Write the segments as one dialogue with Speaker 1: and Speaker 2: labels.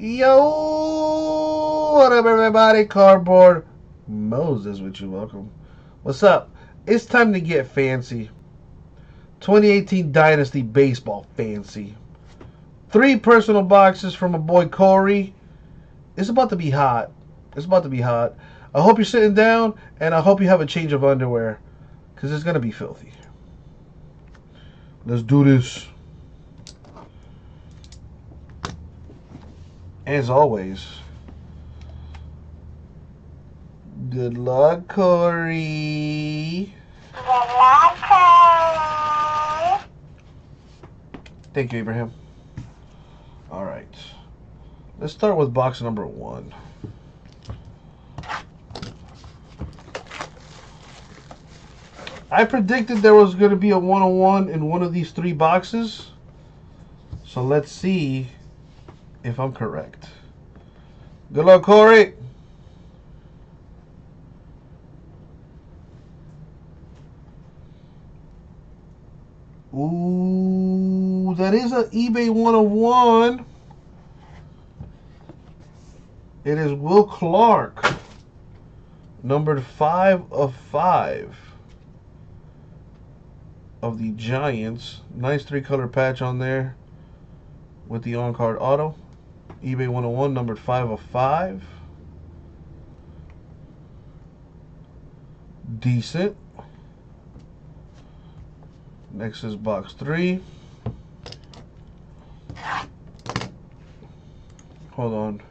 Speaker 1: Yo, what up, everybody? Cardboard Moses with you. Welcome. What's up? It's time to get fancy. 2018 Dynasty Baseball fancy. Three personal boxes from a boy Corey. It's about to be hot. It's about to be hot. I hope you're sitting down, and I hope you have a change of underwear, because it's gonna be filthy. Let's do this. As always, good luck, Corey. Good luck, Corey. Thank you, Abraham. All right. Let's start with box number one. I predicted there was going to be a one-on-one in one of these three boxes. So let's see if I'm correct. Good luck, Corey. Ooh, that is an eBay one-on-one. It is Will Clark, numbered five of five of the Giants. Nice three color patch on there with the on card auto. eBay 101, numbered 5 of 5. Decent. Next is box 3. Hold on.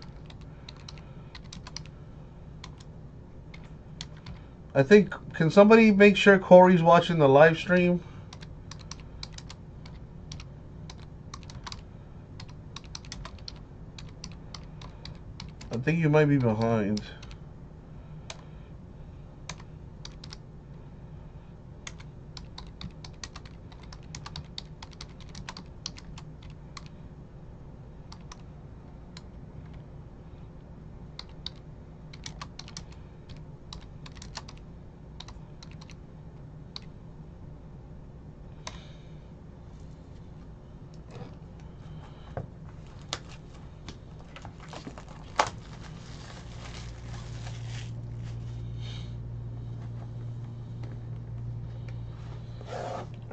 Speaker 1: I think, can somebody make sure Corey's watching the live stream? I think you might be behind.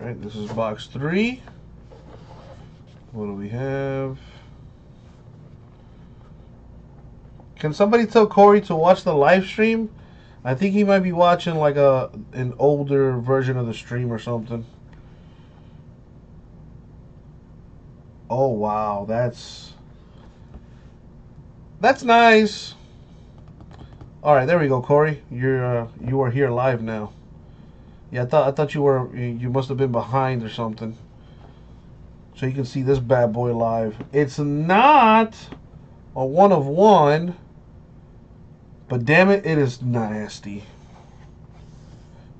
Speaker 1: All right, this is box three. What do we have? Can somebody tell Corey to watch the live stream? I think he might be watching like a an older version of the stream or something. Oh wow, that's that's nice. All right, there we go, Corey. You're uh, you are here live now. Yeah, I thought I thought you were you must have been behind or something. So you can see this bad boy live. It's not a one of one, but damn it, it is nasty.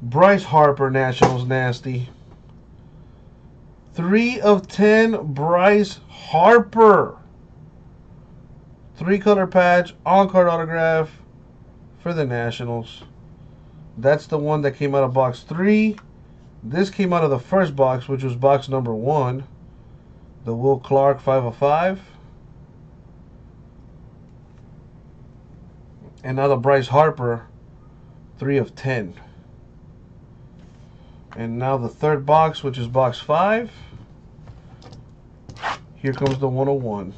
Speaker 1: Bryce Harper Nationals nasty. Three of ten, Bryce Harper. Three color patch, on card autograph for the Nationals. That's the one that came out of box three. This came out of the first box, which was box number one. The Will Clark 505. And now the Bryce Harper 3 of 10. And now the third box, which is box 5. Here comes the 101.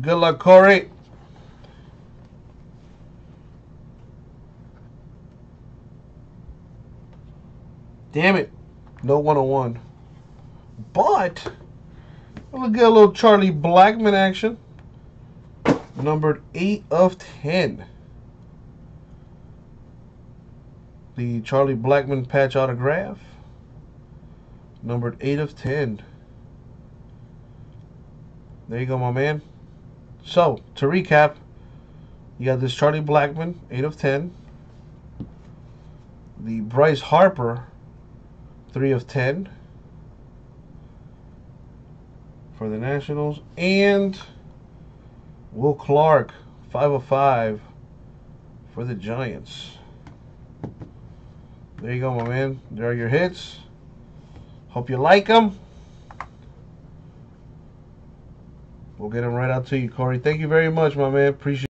Speaker 1: Good luck, Corey. Damn it. No 101. But, we'll get a little Charlie Blackmon action. Numbered 8 of 10. The Charlie Blackmon patch autograph. Numbered 8 of 10. There you go, my man. So, to recap, you got this Charlie Blackmon, 8 of 10. The Bryce Harper, 3 of 10 for the Nationals. And Will Clark, 5 of 5 for the Giants. There you go, my man. There are your hits. Hope you like them. We'll get them right out to you, Corey. Thank you very much, my man. Appreciate